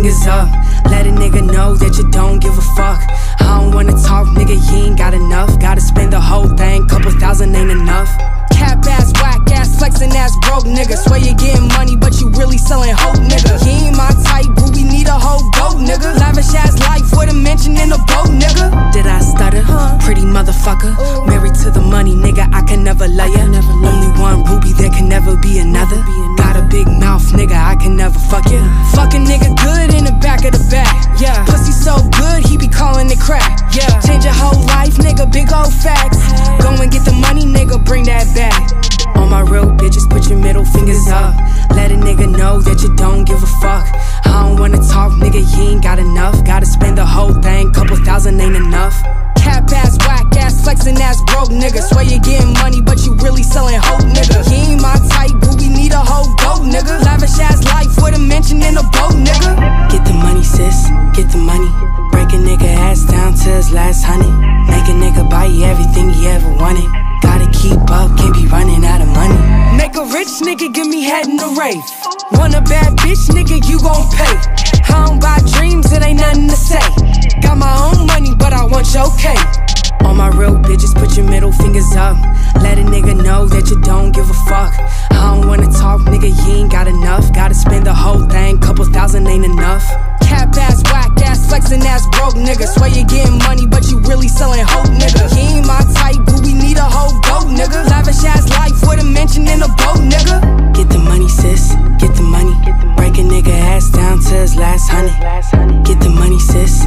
fingers up. Let a nigga know that you don't give a fuck. I don't wanna talk, nigga, you ain't got enough. Gotta spend the whole thing, couple thousand ain't enough. Cap ass, whack ass, flexing ass, broke nigga. Swear you getting money, but you really selling hope, nigga. He ain't my type, but we need a whole goat, nigga. Lavish ass life with a mention in a boat, nigga. Did I stutter? Pretty motherfucker. Married to the money, nigga, I can never lie ya. Mouth, nigga, I can never fuck ya. Fuck a nigga good in the back of the back. Yeah. Pussy so good, he be calling it crack. Yeah. Change your whole life, nigga, big old facts. Go and get the money, nigga, bring that back. All my real bitches, put your middle fingers up. Let a nigga know that you don't give a fuck. I don't wanna talk, nigga, you ain't got enough. Gotta spend the whole thing, couple thousand ain't enough. Cap ass, whack ass, flexing ass, broke nigga. Swear you getting money, last honey. Make a nigga buy you everything he ever wanted. Gotta keep up, can't be running out of money. Make a rich nigga give me head in the rave. Want a bad bitch, nigga, you gon' pay. I don't buy dreams, it ain't nothing to say. Got my own money, but I want your cake. All my real bitches, put your middle fingers up. Let a nigga know that you don't give a fuck. I don't wanna talk, nigga, you ain't got enough. Gotta spend the whole thing, couple thousand ain't enough bustin' ass broke nigga. Swear you getting money, but you really selling hope nigga. He ain't my type, but we need a whole boat nigga. Lavish ass life with a mansion in a boat nigga. Get the money, sis. Get the money. Break a nigga ass down to his last honey. Get the money, sis.